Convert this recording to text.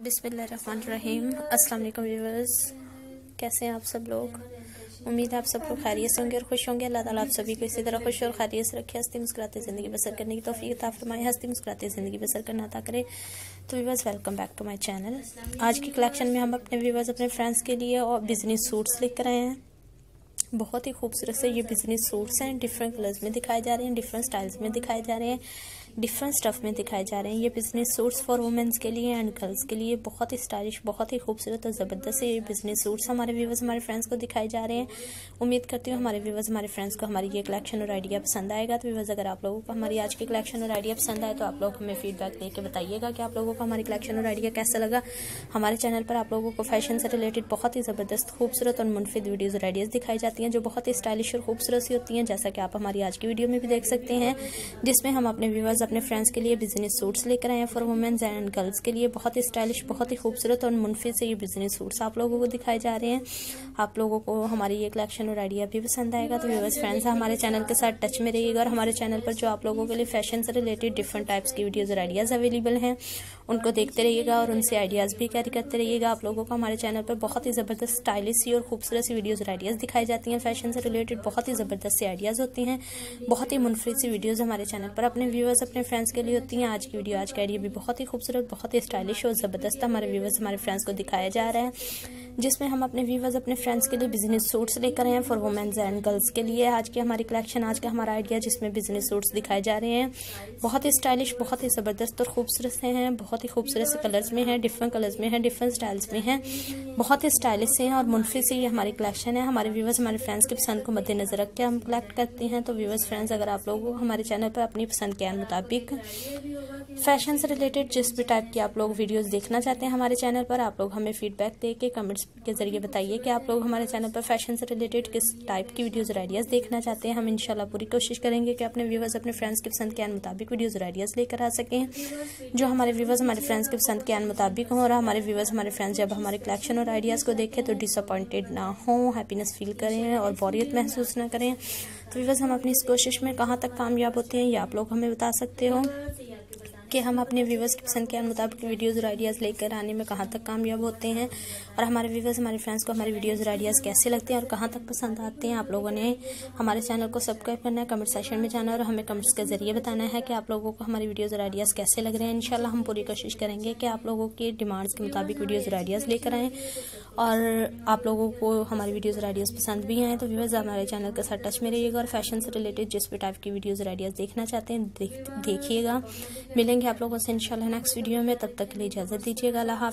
बिसमीम अस्सलाम वालेकुम व्यूवर्स कैसे हैं आप सब लोग? उम्मीद है आप सब लोग खैरियत से होंगे और खुश होंगे। अल्लाह ताला आप सभी को इसी तरह खुश और खैरियत से रखे, हंसती मुस्कुराते ज़िंदगी बसर करने की तोफ़ी ता फरमाए, हंसती मुस्कुराते ज़िंदगी बसर करना अता करें। तो viewers welcome back to my channel आज की कलेक्शन में हम अपने व्यूवर्स अपने फ्रेंड्स के लिए और बिज़नेस सूट्स लेकर आए हैं। बहुत ही खूबसूरत से ये बिज़नेस सूट्स हैं। डिफरेंट कलर्स में दिखाए जा रहे हैं डिफरेंट स्टाइल्स में दिखाए जा रहे हैं। डिफरेंट स्टफ़ में दिखाए जा रहे हैं। ये बिज़नेस सूट्स फॉर वुमेंस के लिए एंड गर्ल्स के लिए बहुत ही स्टाइलिश बहुत ही खूबसूरत और ज़बरदस्त ये बिज़नेस सूट्स हमारे व्यूवर्स हमारे फ्रेंड्स को दिखाए जा रहे हैं। उम्मीद करती हूँ हमारे व्यूवर्स हमारे फ्रेंड्स को हमारी ये कलेक्शन और आइडिया पसंद आएगा। तो व्यूवर्स अगर आप लोगों को हमारी आज की कलेक्शन और आइडिया पसंद आए तो आप लोग हमें फीडबैक देकर बताइएगा कि आप लोगों को हमारी कलेक्शन और आइडिया कैसा लगा। हमारे चैनल पर आप लोगों को फ़ैशन से रिलेटेड बहुत ही ज़बरदस्त, खूबसूरत और मुनफिद वीडियोज़ और आइडियाज़ दिखाई जाती हैं, जो बहुत ही स्टाइलिश और खूबसूरत सी होती हैं, जैसा कि आप हमारी आज की वीडियो में भी देख सकते हैं, जिसमें हम अपने व्यूवर्स अपने फ्रेंड्स के लिए बिज़नेस सूट्स लेकर आए हैं फॉर वुमेन्स एंड गर्ल्स के लिए। बहुत ही स्टाइलिश बहुत ही खूबसूरत और मुनफी से ये बिज़नेस सूट्स आप लोगों को दिखाए जा रहे हैं। आप लोगों को हमारी ये कलेक्शन और आइडिया भी पसंद आएगा तो व्यूवर्स फ्रेंड्स हमारे चैनल के साथ टच में रहिएगा और हमारे चैनल पर जो आप लोगों के लिए फ़ैशन से रिलेटेड डिफरेंट टाइप्स की वीडियोज़ और आइडियाज़ अवेलेबल हैं उनको देखते रहिएगा और उनसे आइडियाज़ भी कैरी करते रहिएगा। आप लोगों को हमारे चैनल पर बहुत ही ज़बरदस्त स्टाइलिश सी और खूबसूरत सी वीडियोज़ और आइडियाज़ दिखाई जाती हैं। फ़ैशन से रिलेटेड बहुत ही ज़बरदस्त सी आइडियाज़ होती हैं। बहुत ही मुनफरद सी वीडियोज़ हमारे चैनल पर अपने व्यूवर्स अपने फ्रेंड्स के लिए होती हैं। आज की वीडियो आज का आइडिया भी बहुत ही खूबसूरत, बहुत ही स्टाइलिश और ज़बरदस्त हमारे व्यूवर्स हमारे फ्रेंड्स को दिखाया जा रहा है। जिसमें हम अपने व्यूवर्स अपने फ्रेंड्स के लिए बिज़नेस सूट्स लेकर आए हैं फॉर वुमेन्स एंड गर्ल्स के लिए। आज की हमारी कलेक्शन आज का हमारा आइडिया जिसमें बिज़नेस सूट्स दिखाए जा रहे हैं। बहुत ही स्टाइलिश बहुत ही ज़बरदस्त और खूबसूरत से हैं, बहुत ही खूबसूरत से कलर्स में हैं डिफरेंट कलर्स में हैं डिफरेंट स्टाइल्स में हैं। बहुत ही स्टाइलिश से हैं और मुनफी से ये हमारी कलेक्शन है। हमारे व्यूवर्स हमारे फ्रेंड्स की पसंद को मद्देनजर रख के हम कलेक्ट करते हैं। तो व्यूवर्स फ्रेंड्स अगर आप लोग हमारे चैनल पर अपनी पसंद के मुताबिक फ़ैशन से रिलेटेड जिस भी टाइप की आप लोग वीडियोस देखना चाहते हैं हमारे चैनल पर, आप लोग हमें फीडबैक दे के कमेंट्स के ज़रिए बताइए कि आप लोग हमारे चैनल पर फ़ैशन से रिलेटेड किस टाइप की वीडियोस और आइडियाज़ देखना चाहते हैं। हम इंशाल्लाह पूरी कोशिश करेंगे कि अपने व्यूवर्स अपने फ्रेंड्स के पसंद के मुताबिक वीडियोज़ और आइडियाज़ लेकर आ सकें। जो हमारे व्यूवर्स हमारे फ्रेंड्स के पसंद के मुताबिक हों और हमारे व्यूवर्स हमारे फ्रेंड्स जब हमारे कलेक्शन और आइडियाज़ को देखें तो डिसअपॉइंटेड ना हों हैप्पीनेस फील करें और बोरियत महसूस ना करें। तो व्यूवर्स हम अपनी इस कोशिश में कहाँ तक कामयाब होते हैं, ये आप लोग हमें बता सकते हो। कि हम अपने व्यूवर्स की पसंद के मुताबिक वीडियोज़ और आइडियाज़ लेकर आने में कहाँ तक कामयाब होते हैं और हमारे व्यूवर्स हमारे फ्रेंड्स को हमारे वीडियोज़ और आइडियाज़ कैसे लगते हैं और कहाँ तक पसंद आते हैं, आप लोगों ने हमारे चैनल को सब्सक्राइब करना है कमेंट सेशन में जाना है और हमें कमेंट्स के ज़रिए बताना है कि आप लोगों को हमारी वीडियोज़ और आइडियाज़ कैसे लग रहे हैं। इनशाला हम पूरी कोशिश करेंगे कि आप लोगों की डिमांड्स के मुताबिक वीडियोज़ और आइडियाज़ लेकर आएँ और आप लोगों को हमारी वीडियोज़ और आइडियाज़ पसंद भी आए तो व्यूवर्स हमारे चैनल के साथ टच में रहिएगा और फ़ैशन से रिलेटेड जिस भी टाइप की वीडियोज़ और आइडियाज़ देखना चाहते हैं देखिएगा। मिलेंगे आप लोगों से, इंशाल्लाह नेक्स्ट वीडियो में। तब तक के लिए इजाज़त दीजिएगा। अल्लाह